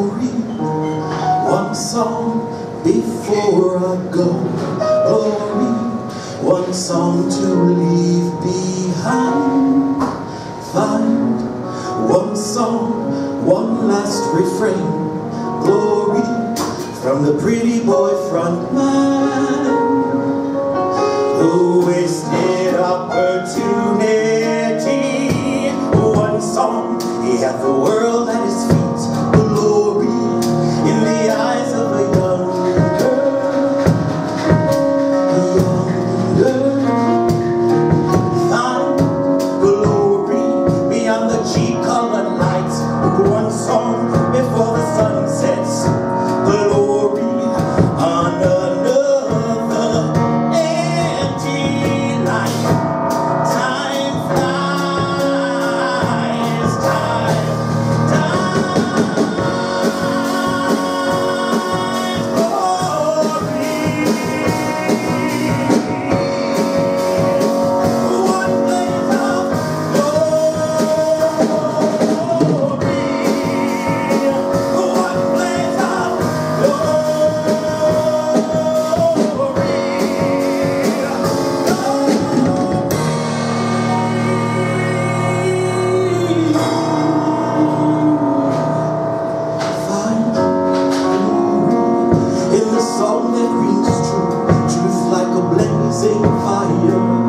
One song before I go, glory. One song to leave behind, find. One song, one last refrain, glory. From the pretty boy front man, who wasted opportunity. One song, he had the word. it rings true, truth like a blazing fire.